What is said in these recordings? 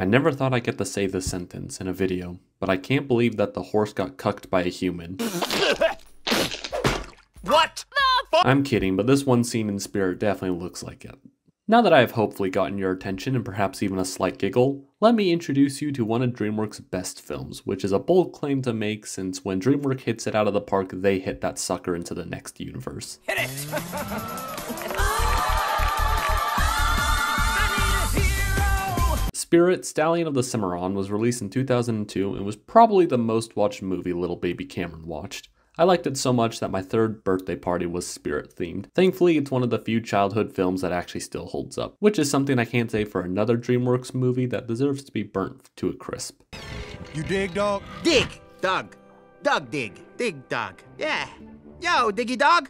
I never thought I'd get to say this sentence in a video, but I can't believe that the horse got cucked by a human. What? I'm kidding, but this one scene in Spirit definitely looks like it. Now that I have hopefully gotten your attention and perhaps even a slight giggle, let me introduce you to one of DreamWorks' best films, which is a bold claim to make since when DreamWorks hits it out of the park, they hit that sucker into the next universe. Hit it! Spirit Stallion of the Cimarron was released in 2002 and was probably the most watched movie little baby Cameron watched. I liked it so much that my third birthday party was spirit themed. Thankfully, it's one of the few childhood films that actually still holds up, which is something I can't say for another DreamWorks movie that deserves to be burnt to a crisp. You dig, dog? Dig, dog. Dog dig. Dig, dog. Yeah. Yo, Diggy Dog.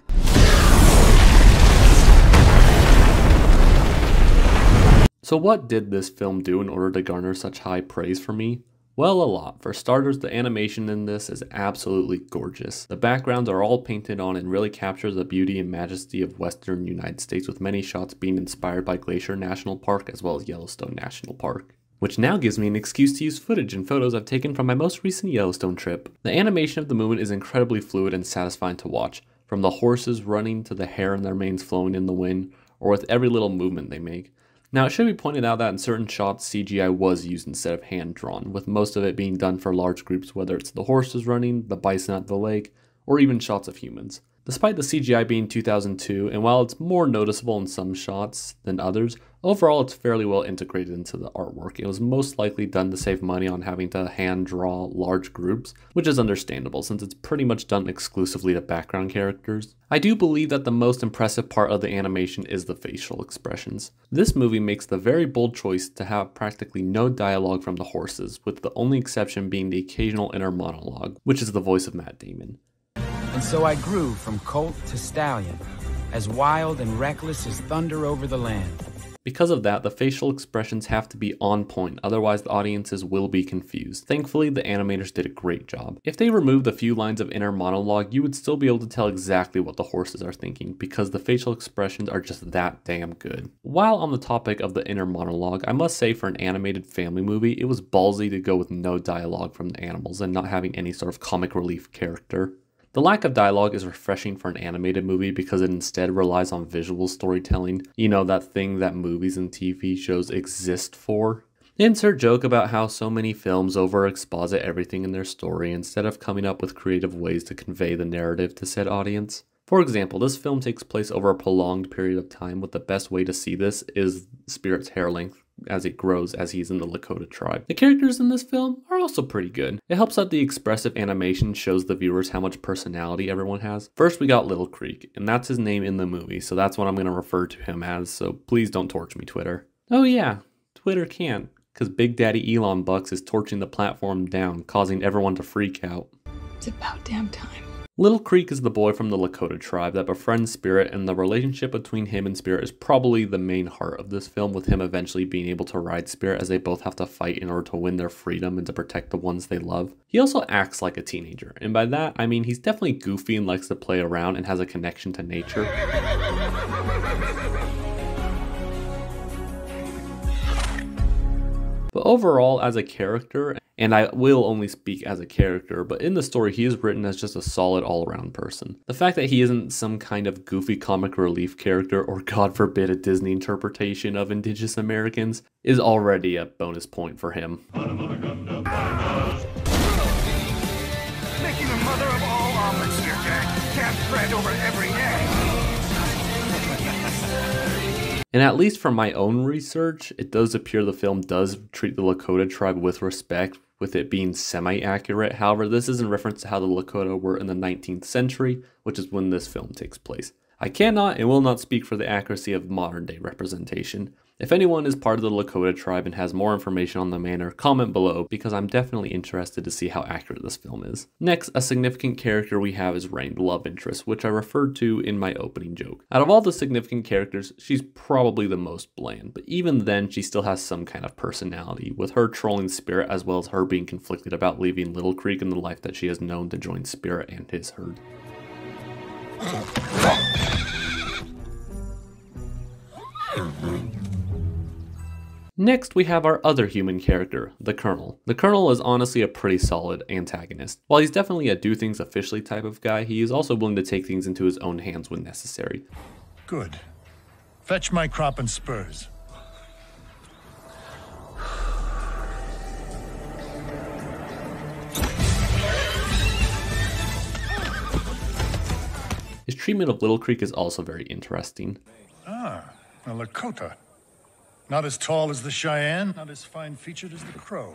So, what did this film do in order to garner such high praise for me? Well, a lot. For starters, the animation in this is absolutely gorgeous. The backgrounds are all painted on and really capture the beauty and majesty of western United States with many shots being inspired by Glacier National Park as well as Yellowstone National Park. Which now gives me an excuse to use footage and photos I've taken from my most recent Yellowstone trip. The animation of the movement is incredibly fluid and satisfying to watch, from the horses running to the hair in their manes flowing in the wind, or with every little movement they make. Now, it should be pointed out that in certain shots, CGI was used instead of hand drawn, with most of it being done for large groups, whether it's the horses running, the bison at the lake, or even shots of humans. Despite the CGI being 2002, and while it's more noticeable in some shots than others, overall it's fairly well integrated into the artwork. It was most likely done to save money on having to hand draw large groups, which is understandable since it's pretty much done exclusively to background characters. I do believe that the most impressive part of the animation is the facial expressions. This movie makes the very bold choice to have practically no dialogue from the horses, with the only exception being the occasional inner monologue, which is the voice of Matt Damon. And so I grew from colt to stallion, as wild and reckless as thunder over the land. Because of that, the facial expressions have to be on point, otherwise the audiences will be confused. Thankfully, the animators did a great job. If they removed a few lines of inner monologue, you would still be able to tell exactly what the horses are thinking, because the facial expressions are just that damn good. While on the topic of the inner monologue, I must say for an animated family movie, it was ballsy to go with no dialogue from the animals and not having any sort of comic relief character. The lack of dialogue is refreshing for an animated movie because it instead relies on visual storytelling. You know, that thing that movies and TV shows exist for. Insert joke about how so many films over exposit everything in their story instead of coming up with creative ways to convey the narrative to said audience. For example, this film takes place over a prolonged period of time, with the best way to see this is Spirit's hair length as it grows as he's in the Lakota tribe. The characters in this film are also pretty good. It helps that the expressive animation shows the viewers how much personality everyone has. First, we got Little Creek, and that's his name in the movie, so that's what I'm going to refer to him as, so please don't torch me, Twitter. Oh, yeah, Twitter can't, because Big Daddy Elon Bucks is torching the platform down, causing everyone to freak out. It's about damn time. Little Creek is the boy from the Lakota tribe that befriends Spirit, and the relationship between him and Spirit is probably the main heart of this film, with him eventually being able to ride Spirit as they both have to fight in order to win their freedom and to protect the ones they love. He also acts like a teenager, and by that I mean he's definitely goofy and likes to play around and has a connection to nature. But overall, as a character, and I will only speak as a character, but in the story, he is written as just a solid all around person. The fact that he isn't some kind of goofy comic relief character, or god forbid, a Disney interpretation of Indigenous Americans, is already a bonus point for him. And at least from my own research, it does appear the film does treat the Lakota tribe with respect, with it being semi accurate. However, this is in reference to how the Lakota were in the 19th century, which is when this film takes place. I cannot and will not speak for the accuracy of modern day representation. If anyone is part of the Lakota tribe and has more information on the manor, comment below because I'm definitely interested to see how accurate this film is. Next, a significant character we have is Rain, the love interest, which I referred to in my opening joke. Out of all the significant characters, she's probably the most bland, but even then she still has some kind of personality, with her trolling Spirit as well as her being conflicted about leaving Little Creek in the life that she has known to join Spirit and his herd. Next, we have our other human character, the Colonel. The Colonel is honestly a pretty solid antagonist. While he's definitely a do things officially type of guy, he is also willing to take things into his own hands when necessary. Good. Fetch my crop and spurs. His treatment of Little Creek is also very interesting. Ah, a Lakota. Not as tall as the Cheyenne, not as fine featured as the Crow.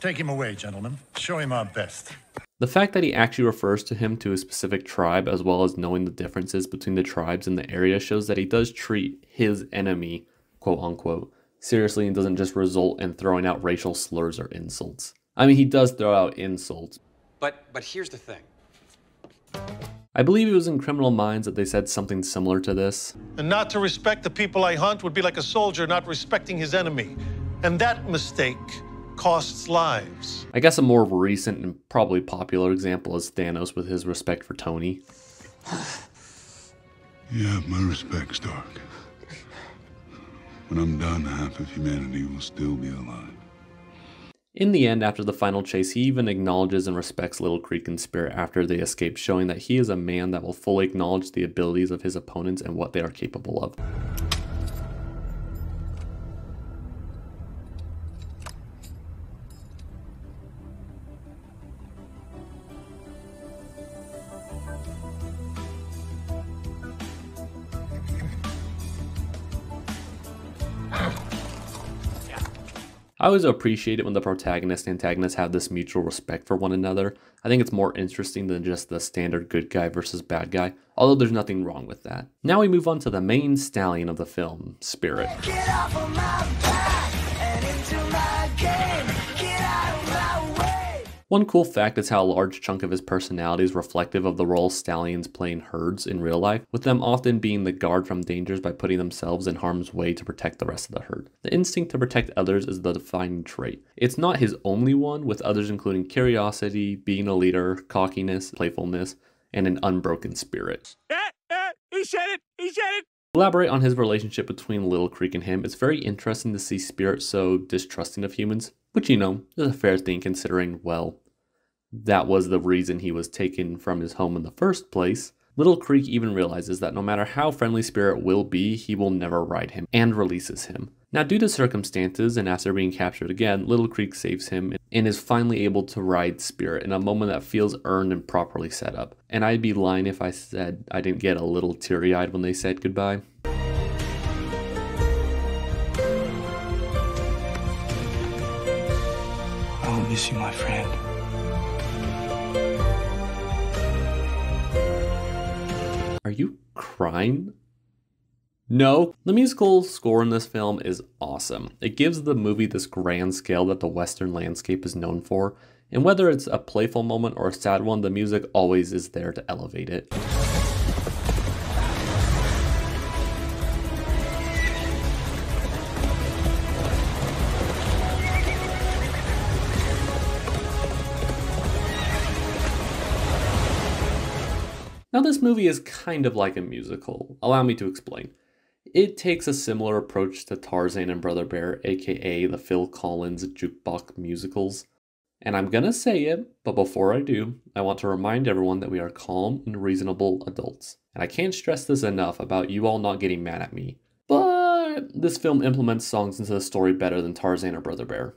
Take him away, gentlemen. Show him our best. The fact that he actually refers to him to a specific tribe, as well as knowing the differences between the tribes in the area, shows that he does treat his enemy, quote unquote, seriously and doesn't just result in throwing out racial slurs or insults. I mean, he does throw out insults. But but here's the thing. I believe it was in Criminal Minds that they said something similar to this. And not to respect the people I hunt would be like a soldier not respecting his enemy. And that mistake costs lives. I guess a more recent and probably popular example is Thanos with his respect for Tony. You have my respect, Stark. When I'm done, half of humanity will still be alive. In the end, after the final chase, he even acknowledges and respects Little Creek in spirit after they escape, showing that he is a man that will fully acknowledge the abilities of his opponents and what they are capable of. I always appreciate it when the protagonist and antagonist have this mutual respect for one another. I think it's more interesting than just the standard good guy versus bad guy, although there's nothing wrong with that. Now we move on to the main stallion of the film, Spirit. One cool fact is how a large chunk of his personality is reflective of the role stallions play in herds in real life, with them often being the guard from dangers by putting themselves in harm's way to protect the rest of the herd. The instinct to protect others is the defining trait. It's not his only one, with others including curiosity, being a leader, cockiness, playfulness, and an unbroken spirit. Eh, eh, he said it! He said it! elaborate on his relationship between Little Creek and him, it's very interesting to see Spirit so distrusting of humans, which, you know, is a fair thing considering, well, that was the reason he was taken from his home in the first place. Little Creek even realizes that no matter how friendly Spirit will be, he will never ride him, and releases him. Now, due to circumstances and after being captured again, Little Creek saves him and is finally able to ride Spirit in a moment that feels earned and properly set up. And I'd be lying if I said I didn't get a little teary eyed when they said goodbye. Miss you, my friend. Are you crying? No. The musical score in this film is awesome. It gives the movie this grand scale that the Western landscape is known for, and whether it's a playful moment or a sad one, the music always is there to elevate it. Now, this movie is kind of like a musical. Allow me to explain. It takes a similar approach to Tarzan and Brother Bear, aka the Phil Collins jukebox musicals. And I'm gonna say it, but before I do, I want to remind everyone that we are calm and reasonable adults. And I can't stress this enough about you all not getting mad at me. But this film implements songs into the story better than Tarzan or Brother Bear.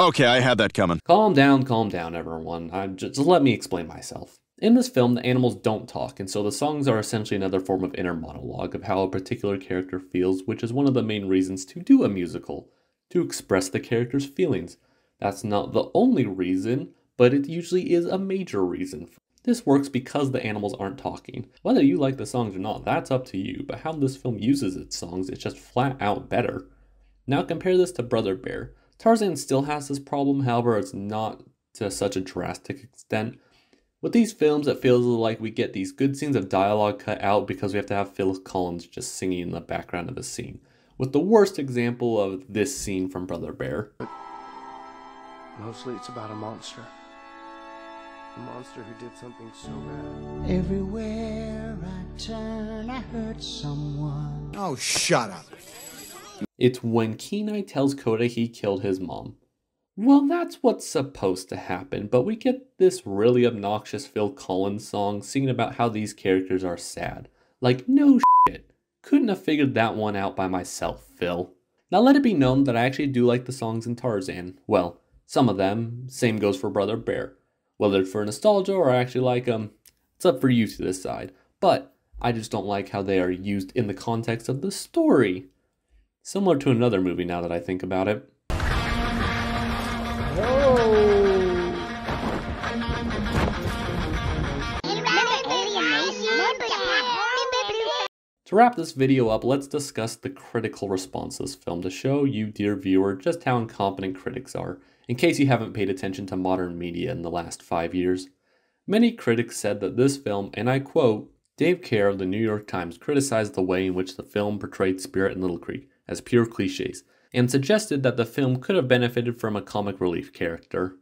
Okay, I had that coming. Calm down, calm down, everyone. I, just, just let me explain myself. In this film, the animals don't talk, and so the songs are essentially another form of inner monologue of how a particular character feels, which is one of the main reasons to do a musical, to express the character's feelings. That's not the only reason, but it usually is a major reason. This works because the animals aren't talking. Whether you like the songs or not, that's up to you, but how this film uses its songs is just flat out better. Now compare this to Brother Bear. Tarzan still has this problem, however, it's not to such a drastic extent. With these films, it feels like we get these good scenes of dialogue cut out because we have to have Phyllis Collins just singing in the background of the scene. With the worst example of this scene from Brother Bear. Mostly it's about a monster. A monster who did something so bad. Everywhere I turn, I hurt someone. Oh, shut up. It's when Kenai tells Koda he killed his mom. Well, that's what's supposed to happen, but we get this really obnoxious Phil Collins song singing about how these characters are sad. Like, no shit. Couldn't have figured that one out by myself, Phil. Now, let it be known that I actually do like the songs in Tarzan. Well, some of them. Same goes for Brother Bear. Whether it's for nostalgia or I actually like them, it's up for you to decide. But I just don't like how they are used in the context of the story. Similar to another movie now that I think about it. To wrap this video up, let's discuss the critical response to this film to show you, dear viewer, just how incompetent critics are, in case you haven't paid attention to modern media in the last five years. Many critics said that this film, and I quote, Dave Kehr of the New York Times criticized the way in which the film portrayed Spirit and Little Creek as pure cliches, and suggested that the film could have benefited from a comic relief character.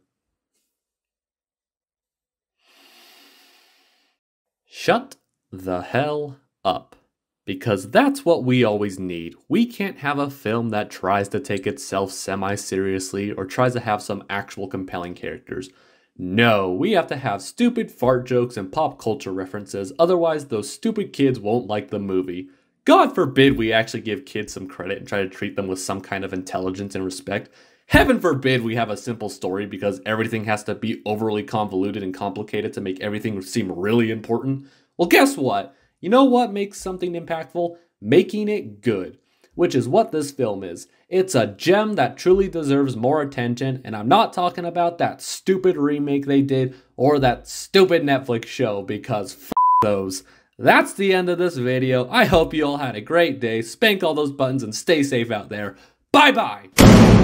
Shut the hell up. Because that's what we always need. We can't have a film that tries to take itself semi seriously or tries to have some actual compelling characters. No, we have to have stupid fart jokes and pop culture references, otherwise, those stupid kids won't like the movie. God forbid we actually give kids some credit and try to treat them with some kind of intelligence and respect. Heaven forbid we have a simple story because everything has to be overly convoluted and complicated to make everything seem really important. Well, guess what? You know what makes something impactful? Making it good, which is what this film is. It's a gem that truly deserves more attention, and I'm not talking about that stupid remake they did or that stupid Netflix show because f those. That's the end of this video. I hope you all had a great day. Spank all those buttons and stay safe out there. Bye bye!